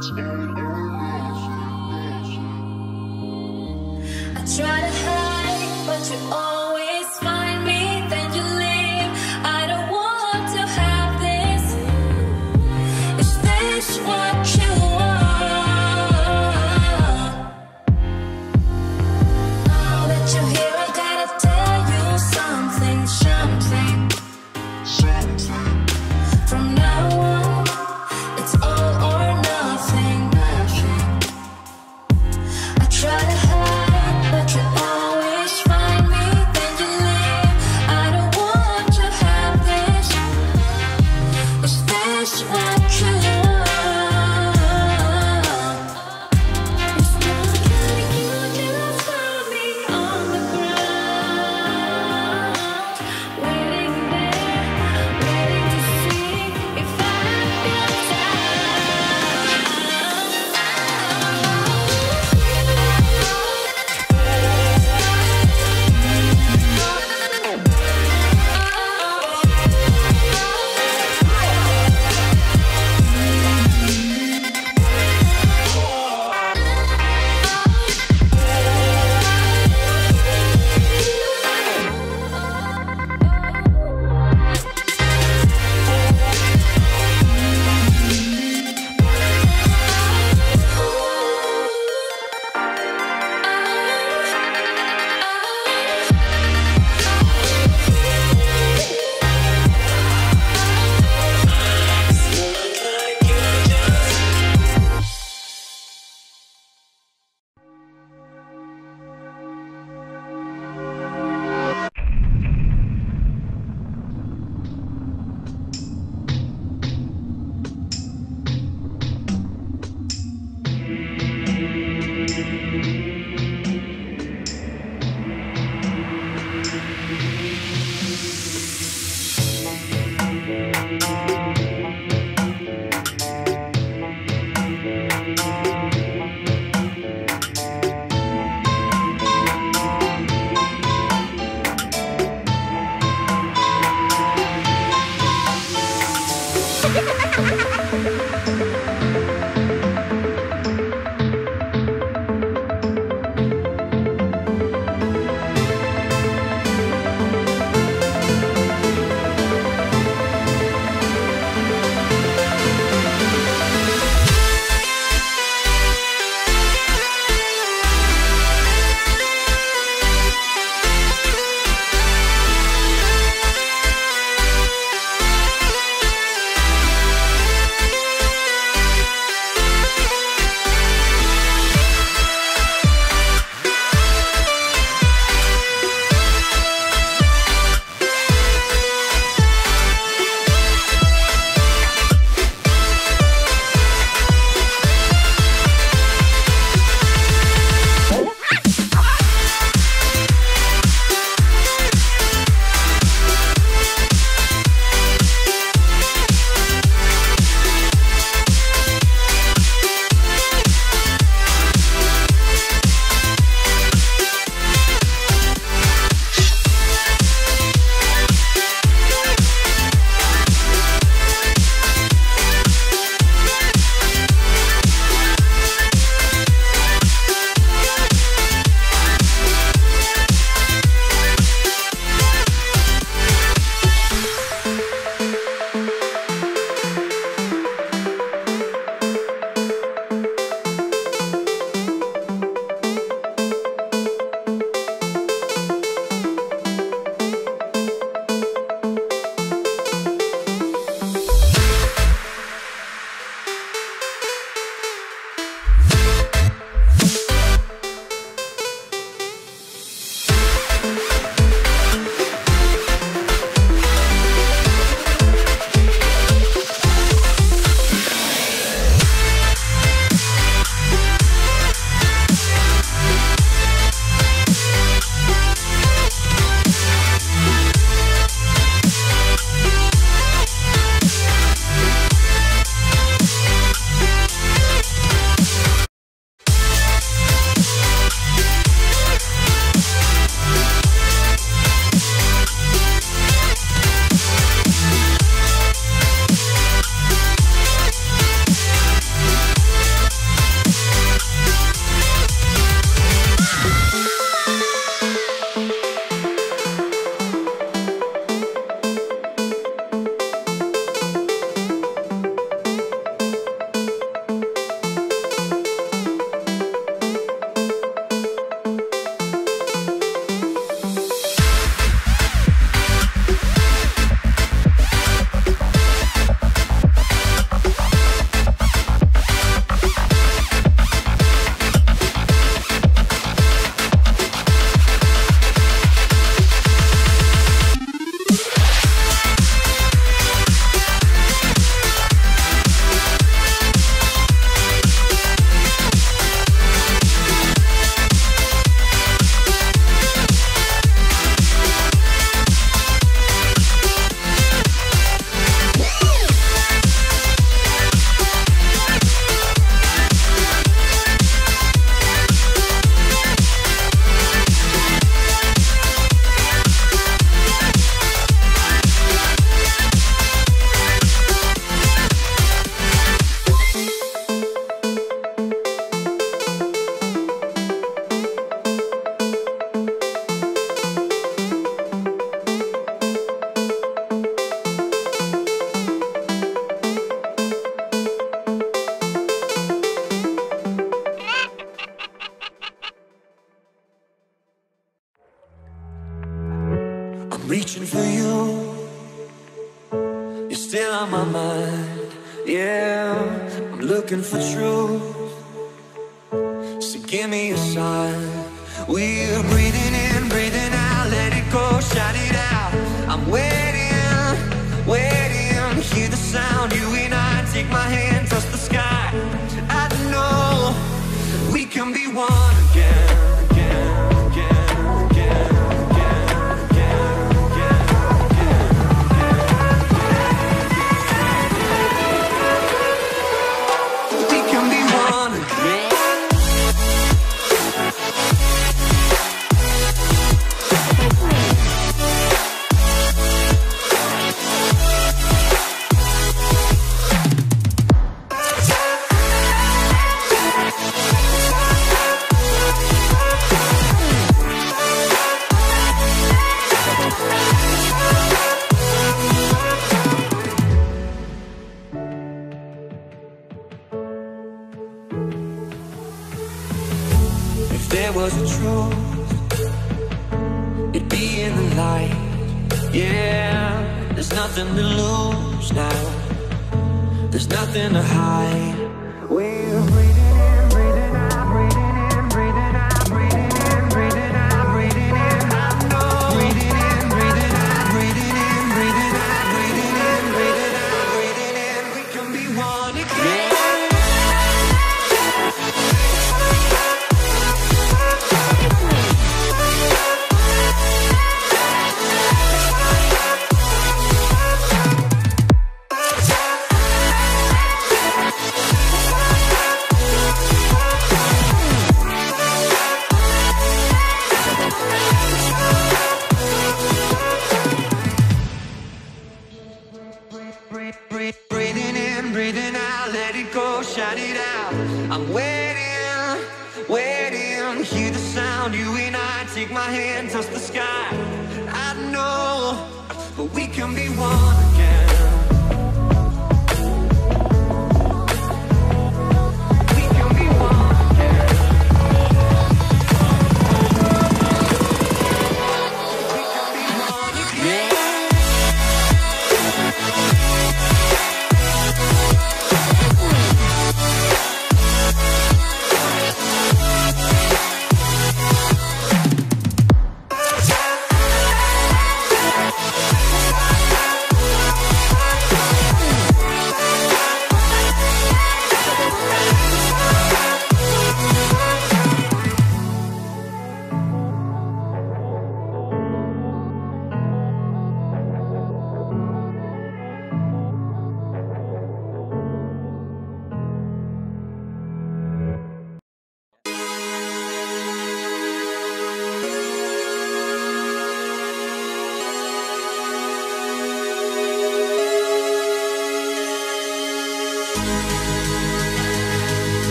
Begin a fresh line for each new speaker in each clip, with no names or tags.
It's very on my mind. Yeah, I'm looking for truth. So give me a sign. We're breathing in, breathing out, let it go, shout it out. I'm waiting, waiting, hear the sound. You and I take my hand, touch the sky. I know we can be one again. again, there was a truth, it'd be in the light. Yeah, there's nothing to lose now. There's nothing to hide. I'm waiting, waiting, hear the sound. You and I take my hand, touch the sky. I know, but we can be one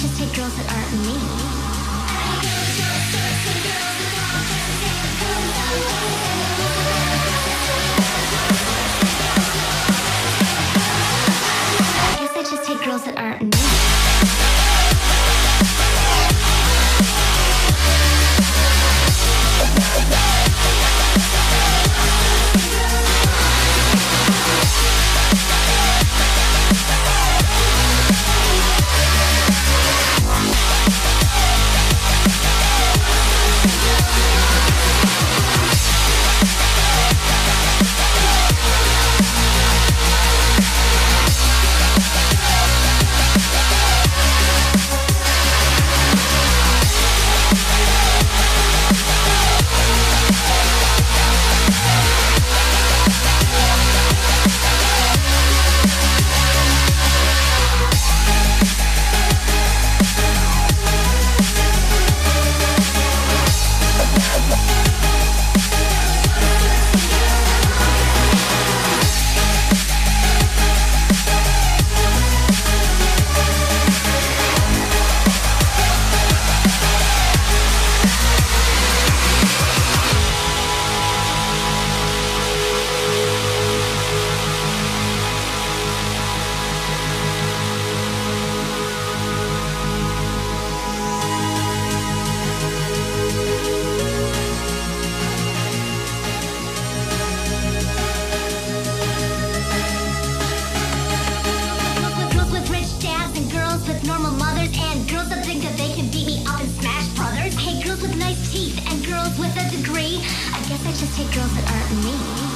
just take girls that aren't me. I guess I just take girls that aren't me. Just take girls that aren't me.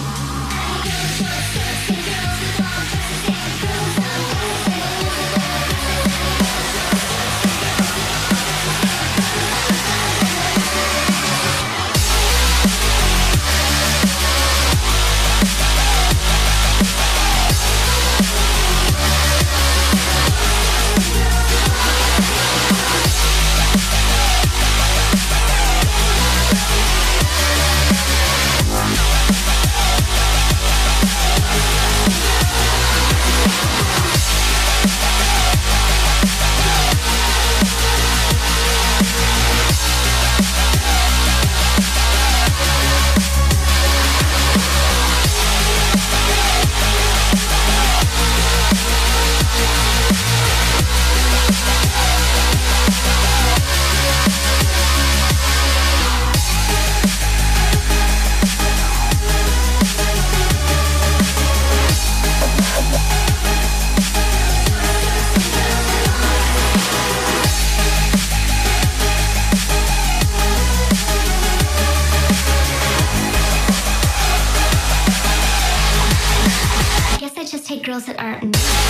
Girls that aren't.